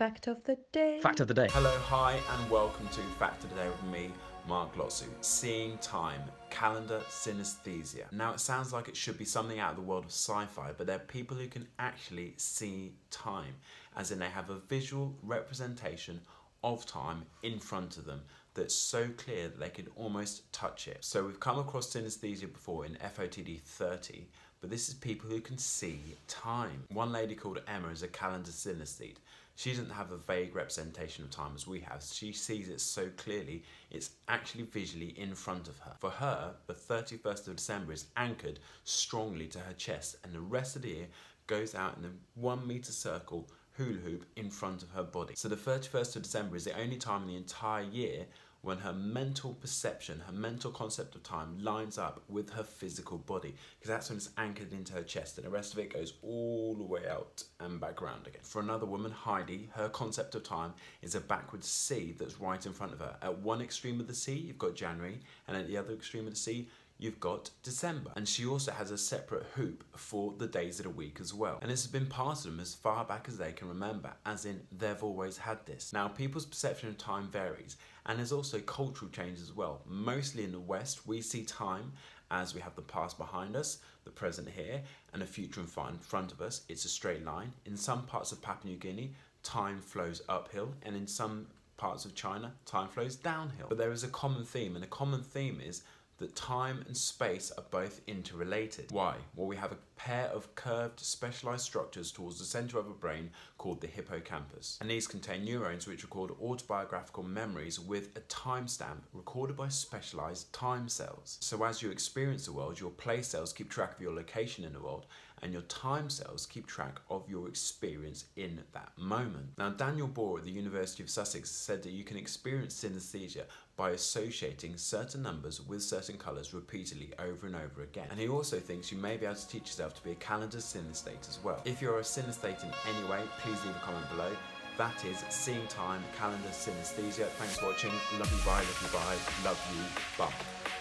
Fact of the day. Fact of the day. Hello, hi, and welcome to Fact of the Day with me, Mark Lotsu. Seeing time, calendar synesthesia. Now, it sounds like it should be something out of the world of sci fi, but there are people who can actually see time, as in they have a visual representation of time in front of them that's so clear that they can almost touch it. So we've come across synesthesia before in FOTD 30, but this is people who can see time. One lady called Emma is a calendar synesthete. She doesn't have a vague representation of time as we have. She sees it so clearly, it's actually visually in front of her. For her, the 31st of December is anchored strongly to her chest, and the rest of the year goes out in a one meter circle hula hoop in front of her body. So the 31st of December is the only time in the entire year when her mental perception, her mental concept of time lines up with her physical body, because that's when it's anchored into her chest, and the rest of it goes all the way out and back around again. For another woman, Heidi, her concept of time is a backwards C that's right in front of her. At one extreme of the C, you've got January, and at the other extreme of the C, you've got December. And she also has a separate hoop for the days of the week as well. And this has been part of them as far back as they can remember, as in they've always had this. Now, people's perception of time varies, and there's also cultural change as well. Mostly in the West, we see time as we have the past behind us, the present here, and the future in front of us. It's a straight line. In some parts of Papua New Guinea, time flows uphill, and in some parts of China, time flows downhill. But there is a common theme, and the common theme is that time and space are both interrelated. Why? Well, we have a pair of curved, specialized structures towards the center of a brain called the hippocampus. And these contain neurons which record autobiographical memories with a timestamp recorded by specialized time cells. So as you experience the world, your place cells keep track of your location in the world, and your time cells keep track of your experience in that moment. Now, Daniel Bor at the University of Sussex said that you can experience synesthesia by associating certain numbers with certain colours repeatedly over and over again. And he also thinks you may be able to teach yourself to be a calendar synesthete as well. If you're a synesthete in any way, please leave a comment below. That is Seeing Time, Calendar Synesthesia. Thanks for watching. Love you, bye, love you, bye, love you, bye.